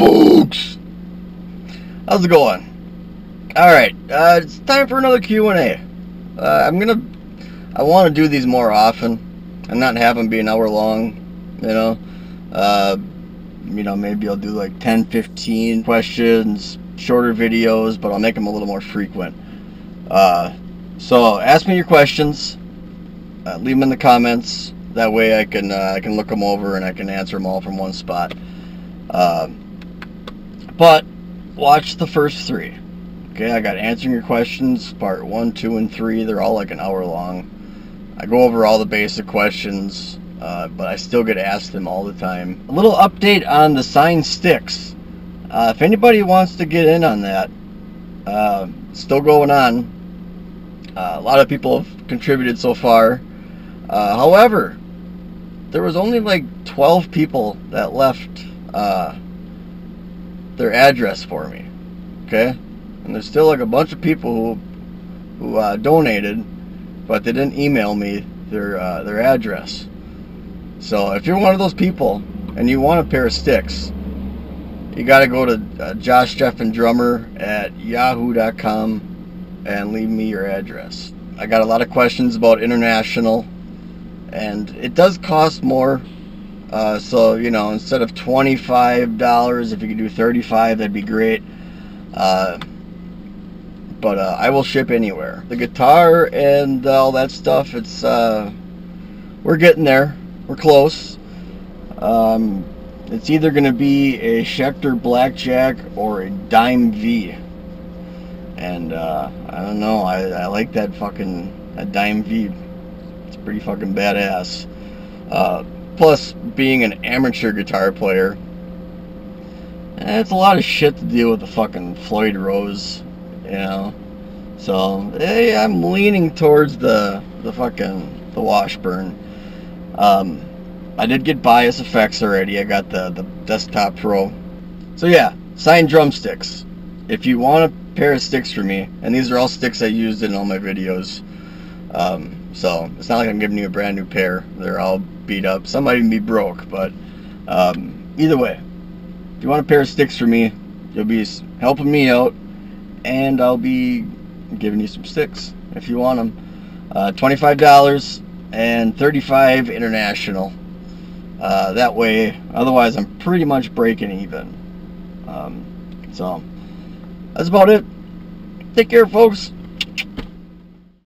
folks? How's it going? All right, uh, it's time for another Q&A. Uh, I'm gonna, I want to do these more often, and not have them be an hour long. You know, uh, you know, maybe I'll do like 10, 15 questions, shorter videos, but I'll make them a little more frequent. Uh, so ask me your questions. Uh, leave them in the comments. That way I can uh, I can look them over and I can answer them all from one spot. But watch the first three. Okay, I got answering your questions, part one, two, and three. They're all like an hour long. I go over all the basic questions, uh, but I still get asked them all the time. A little update on the sign sticks. Uh, if anybody wants to get in on that, uh, still going on. Uh, a lot of people have contributed so far. Uh, however, there was only like 12 people that left uh, their address for me. Okay, and there's still like a bunch of people who who uh, donated, but they didn't email me their uh, their address. So if you're one of those people and you want a pair of sticks, you got to go to uh, Josh Steffen Drummer at yahoo.com and leave me your address. I got a lot of questions about international, and it does cost more. Uh, so you know, instead of twenty-five dollars, if you could do thirty-five, that'd be great. Uh, but uh, I will ship anywhere. The guitar and all that stuff, it's uh, we're getting there. We're close. Um, it's either going to be a Schecter Blackjack or a Dime V. And uh, I don't know. I, I like that fucking that Dime V. It's pretty fucking badass. Plus, being an amateur guitar player, it's a lot of shit to deal with the fucking Floyd Rose, you know. So, hey, I'm leaning towards the the fucking the Washburn. Um, I did get BIAS FX already. I got the the desktop pro. So yeah, signed drumsticks. If you want a pair of sticks for me, and these are all sticks I used in all my videos. Um, so it's not like I'm giving you a brand new pair. They're all beat up. Some might even be broke, but um, either way, if you want a pair of sticks for me, you'll be helping me out, and I'll be giving you some sticks if you want them. Uh, $25 and 35 international. Uh, that way, otherwise I'm pretty much breaking even. Um, so, that's about it. Take care, folks.